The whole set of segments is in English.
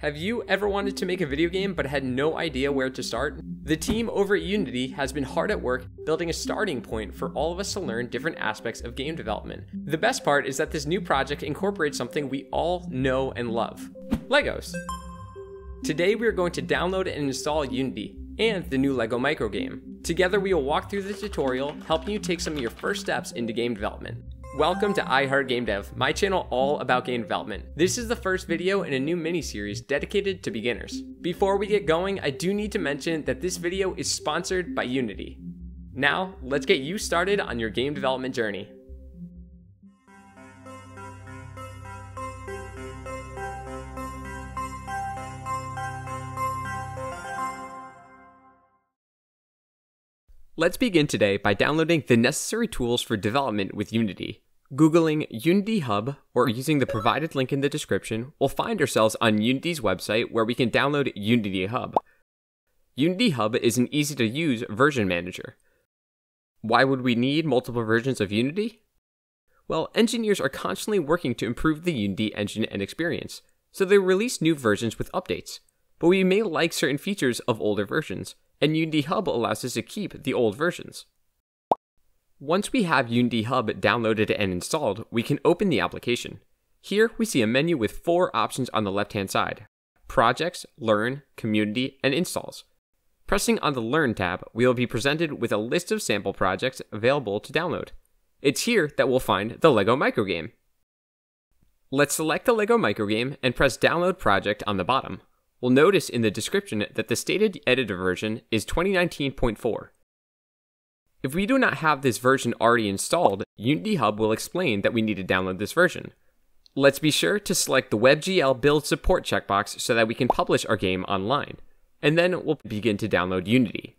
Have you ever wanted to make a video game but had no idea where to start? The team over at Unity has been hard at work building a starting point for all of us to learn different aspects of game development. The best part is that this new project incorporates something we all know and love Legos. Today we are going to download and install Unity and the new LEGO micro game. Together we will walk through the tutorial, helping you take some of your first steps into game development. Welcome to iHeartGameDev, my channel all about game development. This is the first video in a new mini-series dedicated to beginners. Before we get going, I do need to mention that this video is sponsored by Unity. Now, let's get you started on your game development journey. Let's begin today by downloading the necessary tools for development with Unity. Googling Unity Hub or using the provided link in the description, we'll find ourselves on Unity's website where we can download Unity Hub. Unity Hub is an easy to use version manager. Why would we need multiple versions of Unity? Well, engineers are constantly working to improve the Unity engine and experience, so they release new versions with updates. But we may like certain features of older versions, and Unity Hub allows us to keep the old versions. Once we have Unity Hub downloaded and installed, we can open the application. Here we see a menu with four options on the left hand side Projects, Learn, Community, and Installs. Pressing on the Learn tab, we will be presented with a list of sample projects available to download. It's here that we'll find the LEGO microgame. Let's select the LEGO microgame and press Download Project on the bottom. We'll notice in the description that the stated editor version is 2019.4. If we do not have this version already installed, Unity Hub will explain that we need to download this version. Let's be sure to select the WebGL build support checkbox so that we can publish our game online, and then we'll begin to download Unity.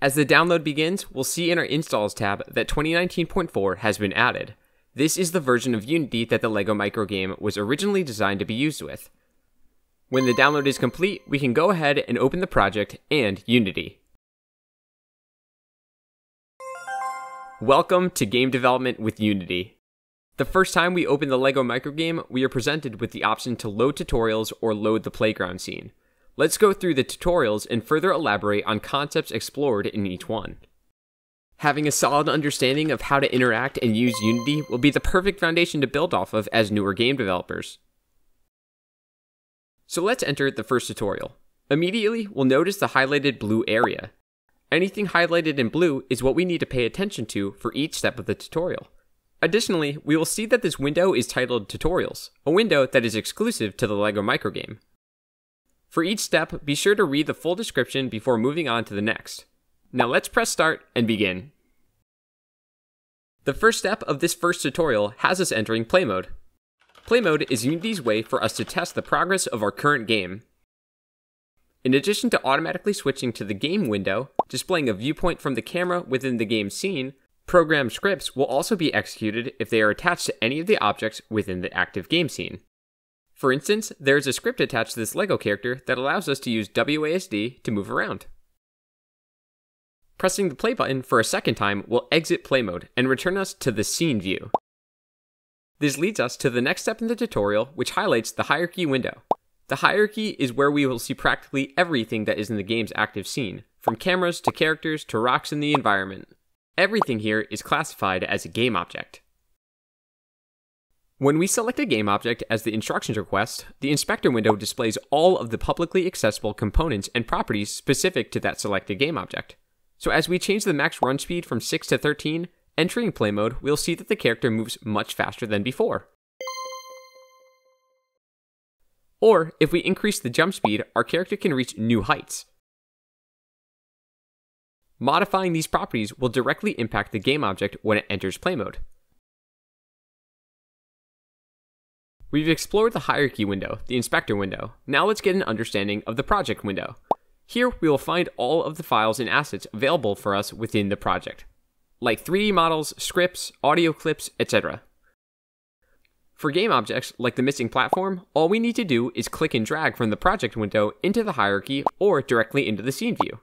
As the download begins, we'll see in our Installs tab that 2019.4 has been added. This is the version of Unity that the LEGO microgame was originally designed to be used with. When the download is complete, we can go ahead and open the project and Unity. Welcome to game development with Unity. The first time we open the LEGO microgame, we are presented with the option to load tutorials or load the playground scene. Let's go through the tutorials and further elaborate on concepts explored in each one. Having a solid understanding of how to interact and use Unity will be the perfect foundation to build off of as newer game developers. So let's enter the first tutorial. Immediately, we'll notice the highlighted blue area. Anything highlighted in blue is what we need to pay attention to for each step of the tutorial. Additionally, we will see that this window is titled Tutorials, a window that is exclusive to the LEGO microgame. For each step, be sure to read the full description before moving on to the next. Now let's press start and begin. The first step of this first tutorial has us entering play mode. Play mode is Unity's way for us to test the progress of our current game in addition to automatically switching to the game window, displaying a viewpoint from the camera within the game scene, program scripts will also be executed if they are attached to any of the objects within the active game scene. For instance, there is a script attached to this LEGO character that allows us to use WASD to move around. Pressing the play button for a second time will exit play mode and return us to the scene view. This leads us to the next step in the tutorial, which highlights the hierarchy window. The hierarchy is where we will see practically everything that is in the game's active scene, from cameras to characters to rocks in the environment. Everything here is classified as a game object. When we select a game object as the instructions request, the inspector window displays all of the publicly accessible components and properties specific to that selected game object. So as we change the max run speed from 6 to 13, entering play mode, we'll see that the character moves much faster than before. Or, if we increase the jump speed, our character can reach new heights. Modifying these properties will directly impact the game object when it enters play mode. We've explored the hierarchy window, the inspector window. Now let's get an understanding of the project window. Here we will find all of the files and assets available for us within the project, like 3D models, scripts, audio clips, etc. For game objects, like the missing platform, all we need to do is click and drag from the project window into the hierarchy or directly into the scene view.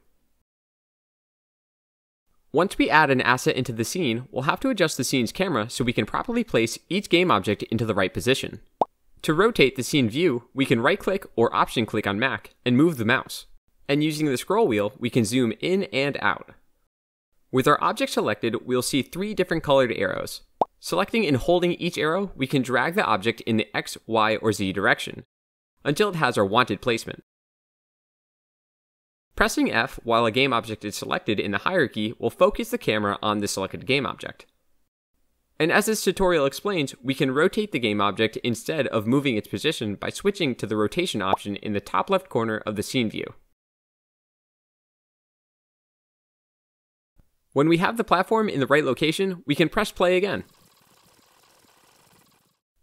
Once we add an asset into the scene, we'll have to adjust the scene's camera so we can properly place each game object into the right position. To rotate the scene view, we can right click or option click on Mac and move the mouse. And using the scroll wheel, we can zoom in and out. With our object selected, we'll see three different colored arrows. Selecting and holding each arrow, we can drag the object in the X, Y, or Z direction until it has our wanted placement. Pressing F while a game object is selected in the hierarchy will focus the camera on the selected game object. And as this tutorial explains, we can rotate the game object instead of moving its position by switching to the rotation option in the top left corner of the scene view. When we have the platform in the right location, we can press play again.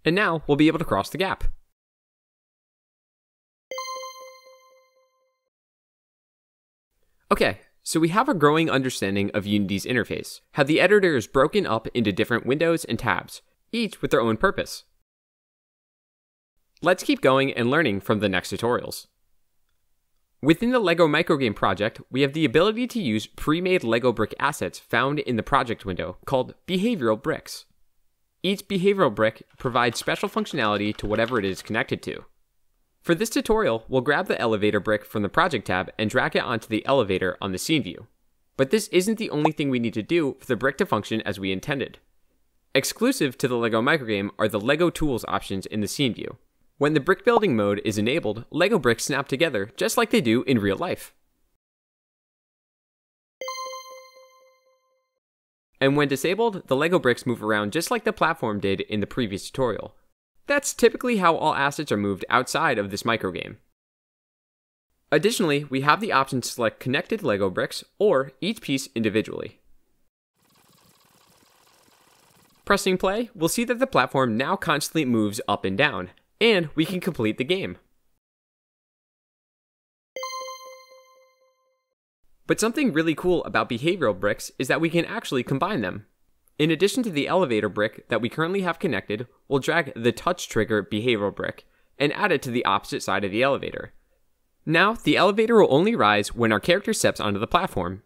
And now we'll be able to cross the gap. Okay, so we have a growing understanding of Unity's interface, how the editor is broken up into different windows and tabs, each with their own purpose. Let's keep going and learning from the next tutorials. Within the LEGO microgame project, we have the ability to use pre-made LEGO brick assets found in the project window called behavioral bricks. Each behavioral brick provides special functionality to whatever it is connected to. For this tutorial, we'll grab the elevator brick from the project tab and drag it onto the elevator on the scene view. But this isn't the only thing we need to do for the brick to function as we intended. Exclusive to the LEGO microgame are the LEGO tools options in the scene view. When the brick building mode is enabled, LEGO bricks snap together just like they do in real life. And when disabled, the LEGO bricks move around just like the platform did in the previous tutorial, that's typically how all assets are moved outside of this microgame. Additionally, we have the option to select connected LEGO bricks or each piece individually. Pressing play, we'll see that the platform now constantly moves up and down, and we can complete the game. But something really cool about behavioral bricks is that we can actually combine them. In addition to the elevator brick that we currently have connected, we'll drag the touch trigger behavioral brick and add it to the opposite side of the elevator. Now, the elevator will only rise when our character steps onto the platform.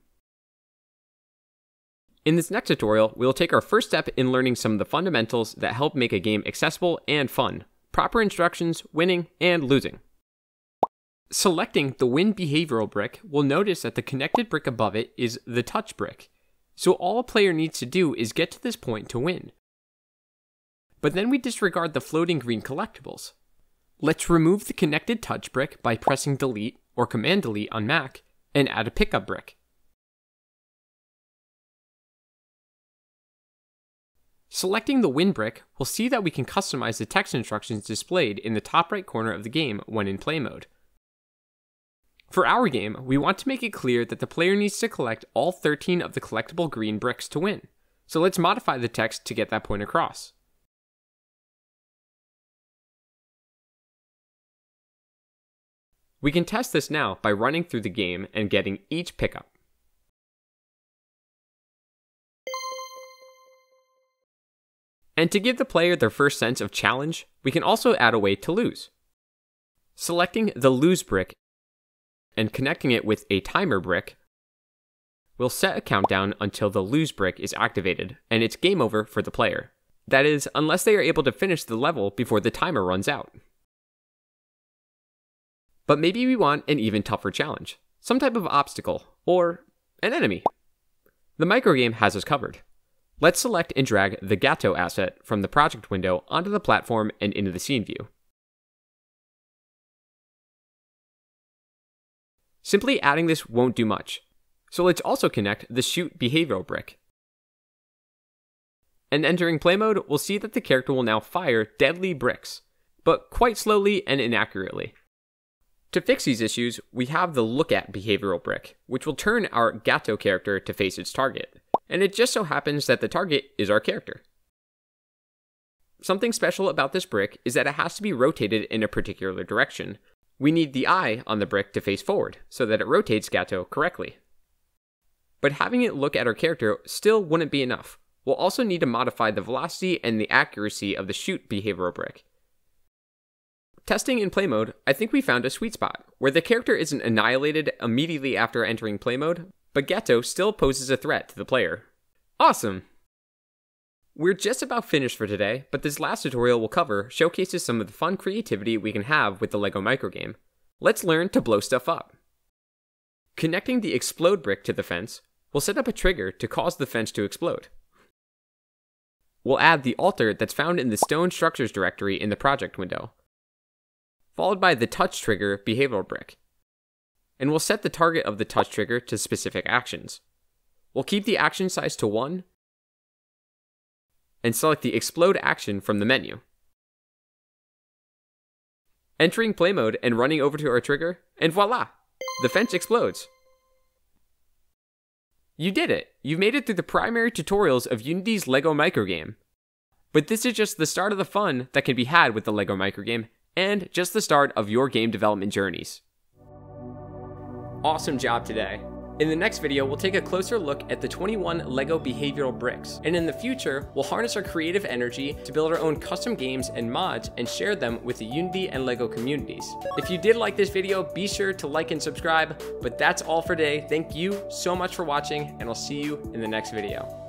In this next tutorial, we'll take our first step in learning some of the fundamentals that help make a game accessible and fun, proper instructions, winning, and losing. Selecting the win behavioral brick, we'll notice that the connected brick above it is the touch brick, so all a player needs to do is get to this point to win. But then we disregard the floating green collectibles. Let's remove the connected touch brick by pressing delete or command delete on Mac and add a pickup brick. Selecting the win brick, we'll see that we can customize the text instructions displayed in the top right corner of the game when in play mode. For our game, we want to make it clear that the player needs to collect all 13 of the collectible green bricks to win. So let's modify the text to get that point across. We can test this now by running through the game and getting each pickup. And to give the player their first sense of challenge, we can also add a way to lose. Selecting the lose brick and connecting it with a timer brick, we'll set a countdown until the lose brick is activated, and it's game over for the player. That is, unless they are able to finish the level before the timer runs out. But maybe we want an even tougher challenge, some type of obstacle, or an enemy. The microgame has us covered. Let's select and drag the Gato asset from the project window onto the platform and into the scene view. Simply adding this won't do much. So let's also connect the shoot behavioral brick. And entering play mode, we'll see that the character will now fire deadly bricks, but quite slowly and inaccurately. To fix these issues, we have the look at behavioral brick, which will turn our Gato character to face its target. And it just so happens that the target is our character. Something special about this brick is that it has to be rotated in a particular direction, we need the eye on the brick to face forward so that it rotates Gato correctly. But having it look at our character still wouldn't be enough. We'll also need to modify the velocity and the accuracy of the shoot behavioral brick. Testing in play mode, I think we found a sweet spot, where the character isn't annihilated immediately after entering play mode, but Gato still poses a threat to the player. Awesome! We're just about finished for today, but this last tutorial we'll cover showcases some of the fun creativity we can have with the LEGO microgame. Let's learn to blow stuff up. Connecting the explode brick to the fence, we'll set up a trigger to cause the fence to explode. We'll add the altar that's found in the stone structures directory in the project window, followed by the touch trigger behavioral brick. And we'll set the target of the touch trigger to specific actions. We'll keep the action size to 1 and select the explode action from the menu. Entering play mode and running over to our trigger, and voila! The fence explodes. You did it! You've made it through the primary tutorials of Unity's LEGO microgame. But this is just the start of the fun that can be had with the LEGO microgame, and just the start of your game development journeys. Awesome job today! In the next video, we'll take a closer look at the 21 LEGO behavioral bricks, and in the future, we'll harness our creative energy to build our own custom games and mods and share them with the Unity and LEGO communities. If you did like this video, be sure to like and subscribe, but that's all for today. Thank you so much for watching, and I'll see you in the next video.